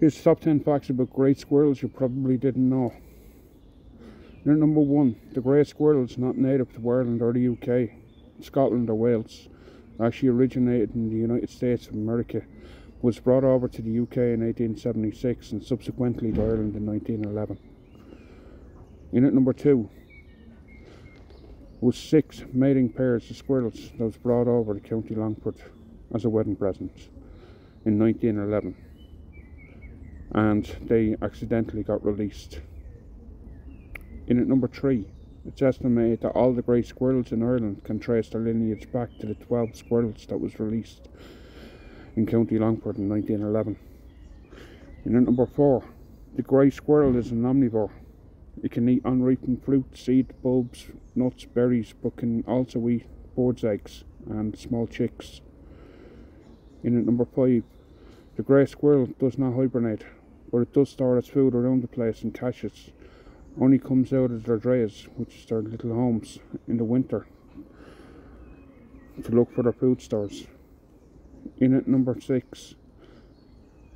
Here's top 10 facts about great squirrels you probably didn't know. They're number one, the grey squirrel is not native to Ireland or the UK, Scotland or Wales. Actually originated in the United States of America, was brought over to the UK in 1876 and subsequently to Ireland in 1911. Unit number two was six mating pairs of squirrels that was brought over to County Longford as a wedding present in 1911 and they accidentally got released. Unit number three, it's estimated that all the grey squirrels in Ireland can trace their lineage back to the 12 squirrels that was released in County Longford in 1911. Unit number four, the grey squirrel is an omnivore. It can eat unripened fruit, seed, bulbs, nuts, berries, but can also eat birds' eggs and small chicks. Unit number five, the grey squirrel does not hibernate but it does store its food around the place in caches. Only comes out of their drays, which is their little homes, in the winter to look for their food stores. Unit number six.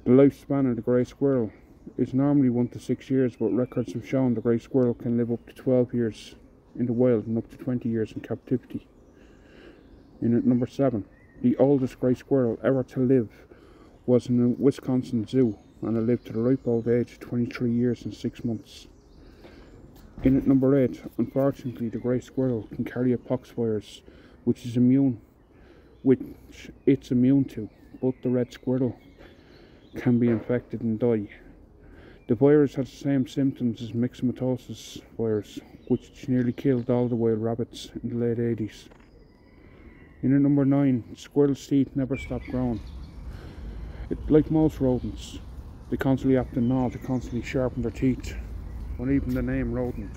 The lifespan of the grey squirrel is normally one to six years, but records have shown the grey squirrel can live up to 12 years in the wild and up to 20 years in captivity. Unit number seven. The oldest grey squirrel ever to live was in a Wisconsin zoo and I lived to the ripe old age of 23 years and 6 months. In at number 8, unfortunately the grey squirrel can carry a pox virus which is immune, which it's immune to, but the red squirrel can be infected and die. The virus has the same symptoms as myxomatosis virus, which nearly killed all the wild rabbits in the late 80s. In at number 9, squirrel's teeth never stop growing. It, like most rodents, they constantly have to gnaw, they constantly sharpen their teeth. And even the name rodent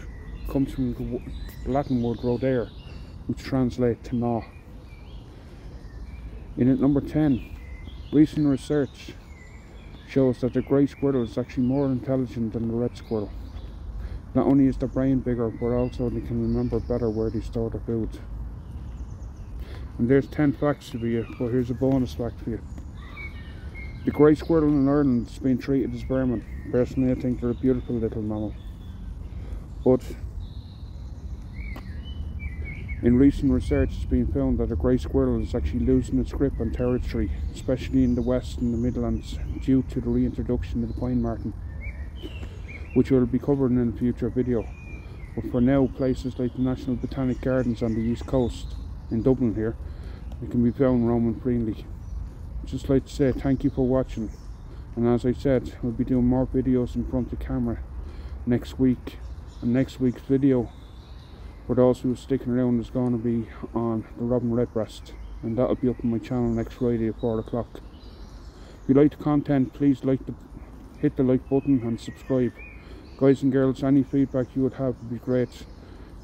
comes from the Latin word rodere, which translates to gnaw. In at number 10, recent research shows that the grey squirrel is actually more intelligent than the red squirrel. Not only is their brain bigger, but also they can remember better where they store their food. And there's 10 facts to you, but here's a bonus fact for you. The grey squirrel in Ireland has been treated as vermin. Personally, I think they're a beautiful little mammal. But in recent research, it's been found that the grey squirrel is actually losing its grip on territory, especially in the west and the Midlands, due to the reintroduction of the pine marten, which will be covered in a future video. But for now, places like the National Botanic Gardens on the east coast, in Dublin here, they can be found roaming freely just like to say thank you for watching. And as I said we'll be doing more videos in front of camera next week and next week's video. For those who are sticking around is going to be on the Robin Redbreast and that'll be up on my channel next Friday at 4 o'clock. If you like the content please like the hit the like button and subscribe. Guys and girls any feedback you would have would be great.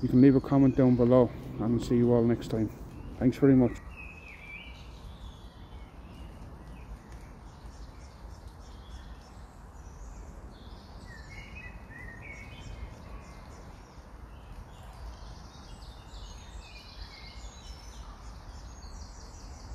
You can leave a comment down below and I'll see you all next time. Thanks very much